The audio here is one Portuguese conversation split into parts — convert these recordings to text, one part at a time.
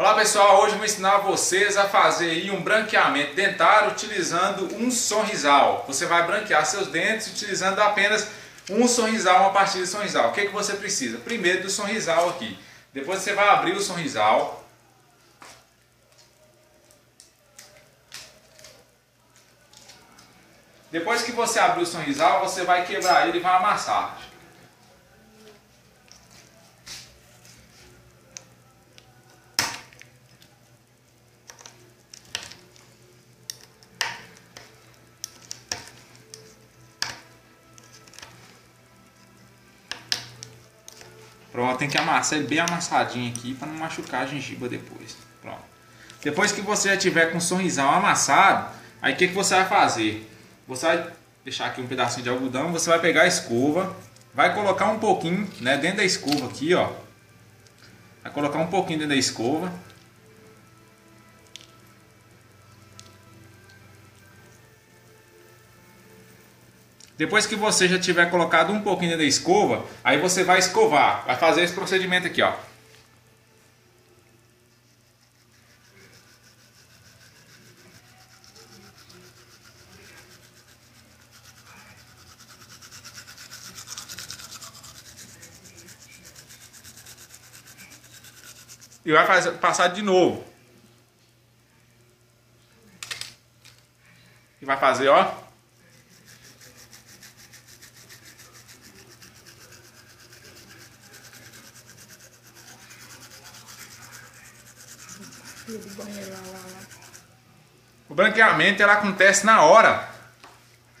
Olá pessoal, hoje vou ensinar vocês a fazer um branqueamento dentário utilizando um sorrisal. Você vai branquear seus dentes utilizando apenas um sorrisal, uma pastilha de sorrisal. O que, que você precisa? Primeiro do sorrisal aqui. Depois você vai abrir o sorrisal. Depois que você abrir o sorrisal, você vai quebrar ele e vai amassar. Pronto, tem que amassar ele bem amassadinho aqui para não machucar a gengiva depois. Pronto. Depois que você já tiver com o sorrisal amassado, aí o que, que você vai fazer? Você vai deixar aqui um pedacinho de algodão, você vai pegar a escova, vai colocar um pouquinho né, dentro da escova aqui, ó. Vai colocar um pouquinho dentro da escova. Depois que você já tiver colocado um pouquinho da escova, aí você vai escovar, vai fazer esse procedimento aqui, ó. E vai fazer, passar de novo. E vai fazer, ó. O branqueamento ela acontece na hora.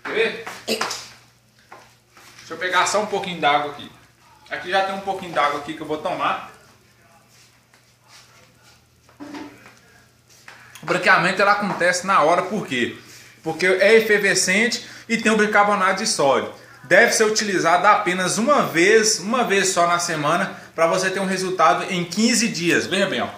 Quer ver? Deixa eu pegar só um pouquinho d'água aqui. Aqui já tem um pouquinho d'água aqui que eu vou tomar. O branqueamento ela acontece na hora, por quê? Porque é efervescente e tem o bicarbonato de sódio. Deve ser utilizado apenas uma vez, uma vez só na semana, para você ter um resultado em 15 dias. Veja bem, ó.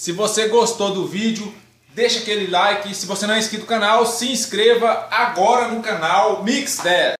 Se você gostou do vídeo, deixa aquele like. Se você não é inscrito no canal, se inscreva agora no canal Mix 10.